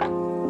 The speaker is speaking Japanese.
you